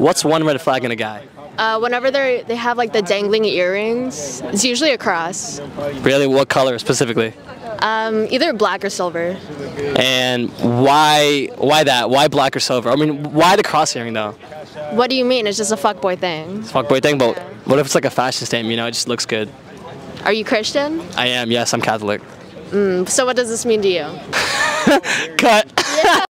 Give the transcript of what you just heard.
What's one red flag in a guy? Uh, whenever they they have like the dangling earrings, it's usually a cross, Really, what color specifically? um, either black or silver. And why why that? Why black or silver? I mean, why the cross earring though? What do you mean? It's just a fuckboy thing. Fuckboy thing, but what if it's like a fashion statement? You know, it just looks good. Are you Christian? I am. Yes, I'm Catholic. Mm, so what does this mean to you? Cut.